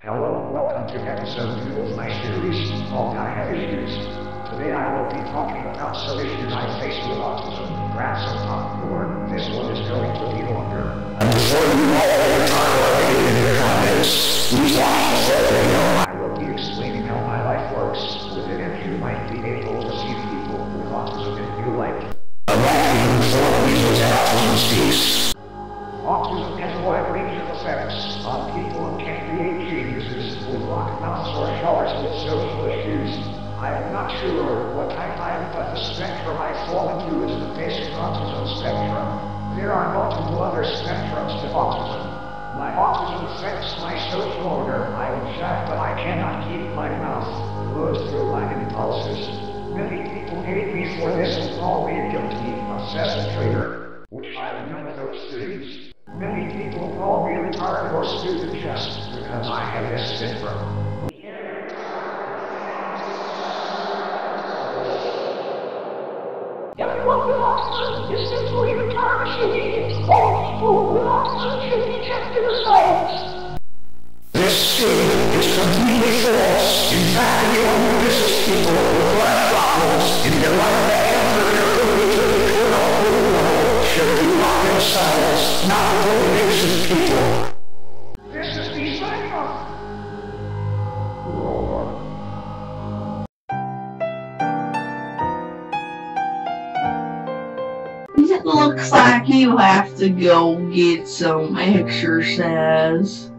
Hello welcome to episode 2 of my series, All I Have Issues. Today I will be talking about some issues I face with autism. Grab some popcorn, this one is going to be longer. And before you all talk in comments, the video. I will be explaining how my life works. With it, and you might be able to see people with autism in new light. Imagine before measles and autism speaks. Autism has wide range of effects on people with lockdowns or showers with social issues. I am not sure what I am, but the spectrum I fall into is the basic autism spectrum. There are multiple other spectrums to autism. My autism affects my social order. I am shy, but I cannot keep my mouth closed through my impulses. Many people hate me for this and call me guilty obsessive traitor, which I am none of those things. Many people call me retarded or stupid just because I have tested as This statement is completely false. In fact, the only business people with left problems in their life and their ability to over the world should be locked themselves, not the business people. It looks like you have to go get some exercise.